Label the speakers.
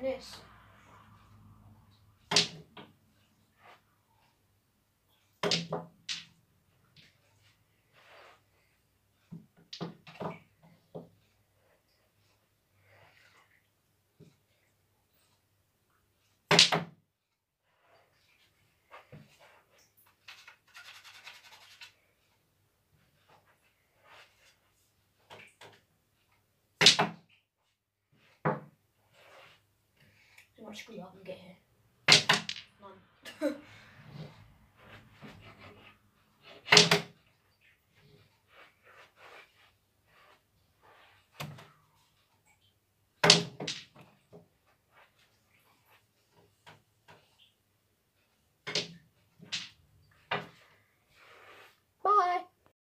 Speaker 1: 练习 much screw up and get here.